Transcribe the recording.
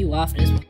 you off this one.